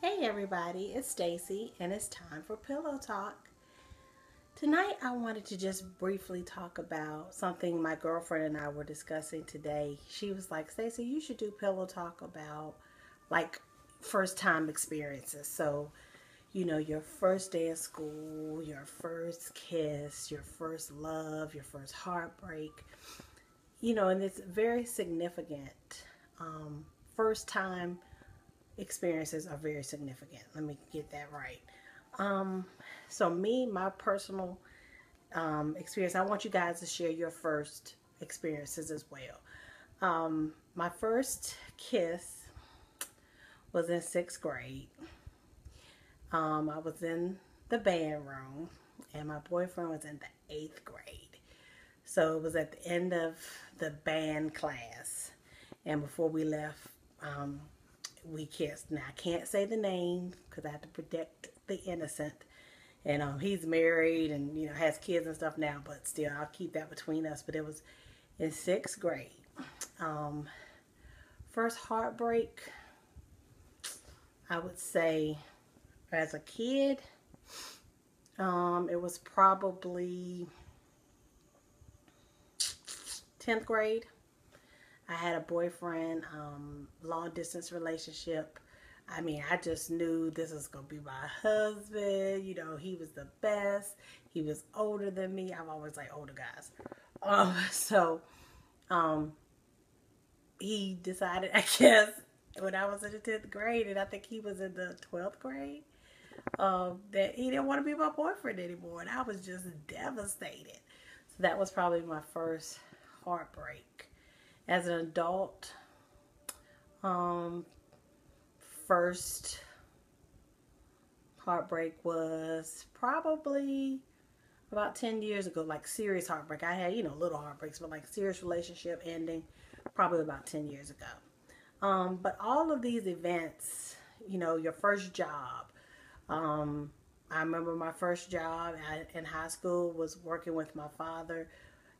Hey everybody, it's Stacey and it's time for Pillow Talk. Tonight I wanted to just briefly talk about something my girlfriend and I were discussing today. She was like, "Stacey, you should do Pillow Talk about like first time experiences." So, you know, your first day of school, your first kiss, your first love, your first heartbreak. You know, and it's very significant. Um, first time experiences are very significant. Let me get that right. Um, so me, my personal um, experience, I want you guys to share your first experiences as well. Um, my first kiss was in sixth grade. Um, I was in the band room, and my boyfriend was in the eighth grade. So it was at the end of the band class, and before we left, um, we kissed. Now I can't say the name because I have to protect the innocent. And um, he's married and you know has kids and stuff now, but still I'll keep that between us. But it was in sixth grade. Um, first heartbreak, I would say, as a kid, um, it was probably 10th grade. I had a boyfriend, um, long distance relationship. I mean, I just knew this was going to be my husband. You know, he was the best. He was older than me. I've always like older guys. Um, so, um, he decided, I guess, when I was in the 10th grade, and I think he was in the 12th grade, um, that he didn't want to be my boyfriend anymore. And I was just devastated. So that was probably my first heartbreak as an adult, um, first heartbreak was probably about 10 years ago, like serious heartbreak. I had, you know, little heartbreaks, but like serious relationship ending probably about 10 years ago. Um, but all of these events, you know, your first job, um, I remember my first job in high school was working with my father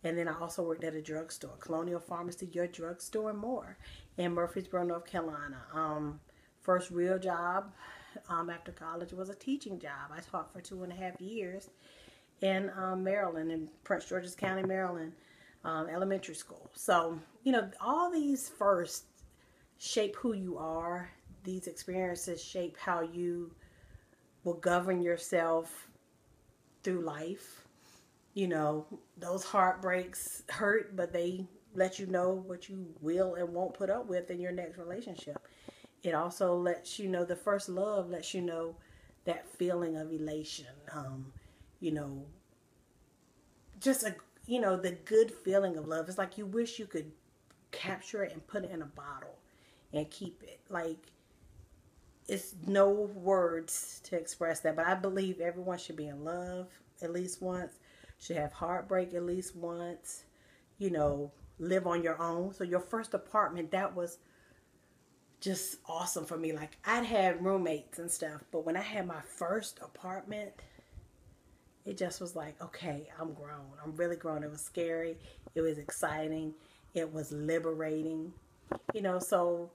and then I also worked at a drugstore, Colonial Pharmacy, your drugstore, and more in Murfreesboro, North Carolina. Um, first real job um, after college was a teaching job. I taught for two and a half years in um, Maryland, in Prince George's County, Maryland, um, elementary school. So, you know, all these first shape who you are. These experiences shape how you will govern yourself through life you know, those heartbreaks hurt, but they let you know what you will and won't put up with in your next relationship. It also lets you know the first love lets you know that feeling of elation. Um, you know, just a you know the good feeling of love. It's like you wish you could capture it and put it in a bottle and keep it. Like it's no words to express that, but I believe everyone should be in love at least once should have heartbreak at least once, you know, live on your own. So your first apartment, that was just awesome for me. Like I'd had roommates and stuff, but when I had my first apartment, it just was like, okay, I'm grown. I'm really grown. It was scary. It was exciting. It was liberating. You know, so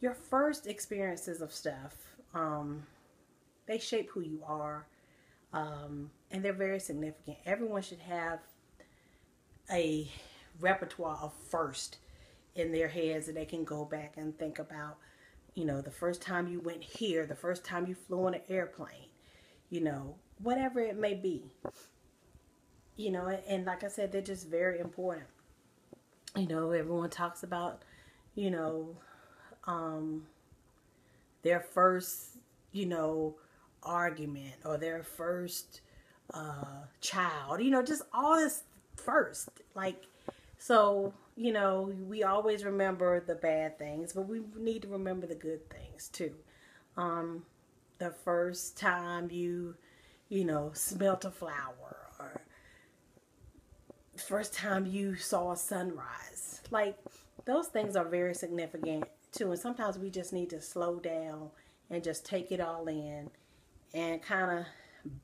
your first experiences of stuff, um, they shape who you are. Um, and they're very significant. Everyone should have a repertoire of first in their heads that they can go back and think about, you know, the first time you went here, the first time you flew on an airplane, you know, whatever it may be. You know, and like I said, they're just very important. You know, everyone talks about, you know, um, their first, you know, argument or their first uh, child, you know, just all this first. Like, so, you know, we always remember the bad things, but we need to remember the good things too. Um, the first time you, you know, smelt a flower or first time you saw a sunrise. Like, those things are very significant too. And sometimes we just need to slow down and just take it all in and kind of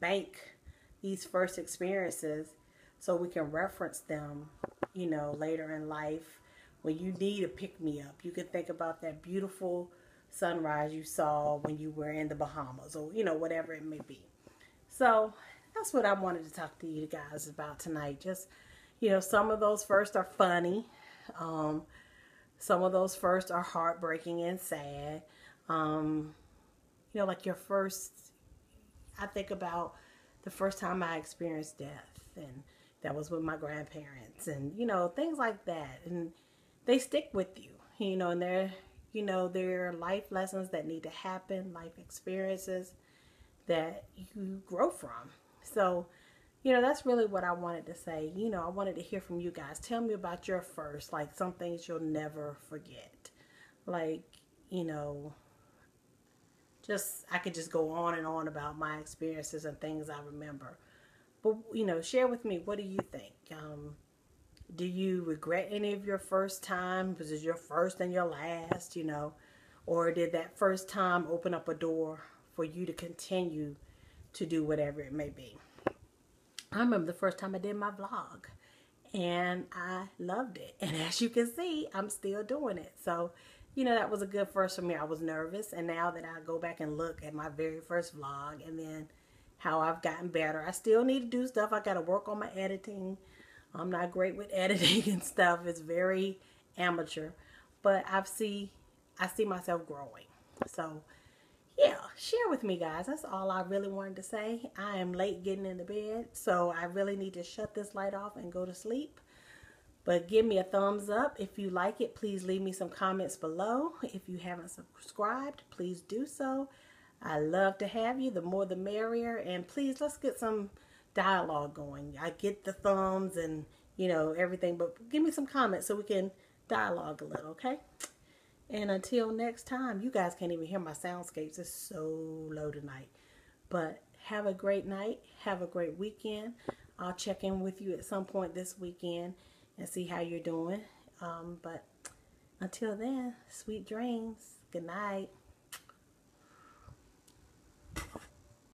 bank these first experiences so we can reference them, you know, later in life when you need a pick me up. You can think about that beautiful sunrise you saw when you were in the Bahamas or, you know, whatever it may be. So that's what I wanted to talk to you guys about tonight. Just, you know, some of those first are funny. Um, some of those first are heartbreaking and sad. Um, you know, like your first, I think about the first time I experienced death, and that was with my grandparents, and you know, things like that. And they stick with you, you know, and they're, you know, they're life lessons that need to happen, life experiences that you grow from. So, you know, that's really what I wanted to say. You know, I wanted to hear from you guys. Tell me about your first, like some things you'll never forget. Like, you know, just I could just go on and on about my experiences and things I remember. But you know, share with me what do you think? Um, do you regret any of your first time? Was it your first and your last? You know, or did that first time open up a door for you to continue to do whatever it may be? I remember the first time I did my vlog and I loved it. And as you can see, I'm still doing it. So, you know, that was a good first for me. I was nervous. And now that I go back and look at my very first vlog and then how I've gotten better, I still need to do stuff. I got to work on my editing. I'm not great with editing and stuff. It's very amateur. But I see, I see myself growing. So, yeah, share with me, guys. That's all I really wanted to say. I am late getting into bed, so I really need to shut this light off and go to sleep. But give me a thumbs up. If you like it, please leave me some comments below. If you haven't subscribed, please do so. I love to have you. The more the merrier. And please, let's get some dialogue going. I get the thumbs and, you know, everything. But give me some comments so we can dialogue a little, okay? And until next time, you guys can't even hear my soundscapes. It's so low tonight. But have a great night. Have a great weekend. I'll check in with you at some point this weekend and see how you're doing. Um, but until then, sweet dreams. Good night.